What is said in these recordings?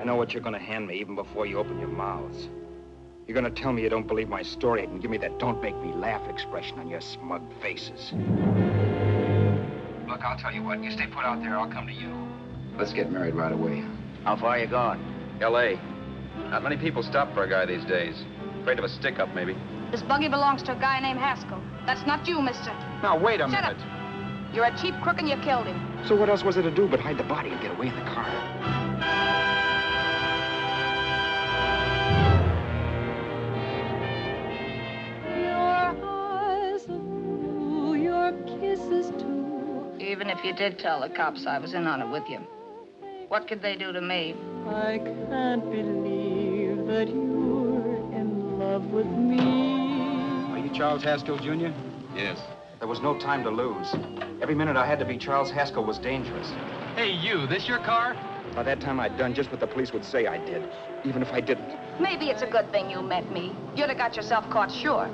I know what you're going to hand me even before you open your mouths. You're going to tell me you don't believe my story and give me that don't make me laugh expression on your smug faces. Look, I'll tell you what. You stay put out there. I'll come to you. Let's get married right away. How far are you gone? L.A. Not many people stop for a guy these days. Afraid of a stick-up, maybe. This buggy belongs to a guy named Haskell. That's not you, mister. Now, wait a Shut minute. up. You're a cheap crook and you killed him. So what else was there to do but hide the body and get away in the car? Your eyes are your kisses too. Even if you did tell the cops I was in on it with you, what could they do to me? I can't believe that you're Charles Haskell, Jr.? Yes. There was no time to lose. Every minute I had to be Charles Haskell was dangerous. Hey, you, this your car? By that time, I'd done just what the police would say I did, even if I didn't. Maybe it's a good thing you met me. You'd have got yourself caught sure.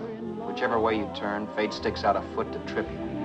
Whichever way you turn, fate sticks out a foot to trip you.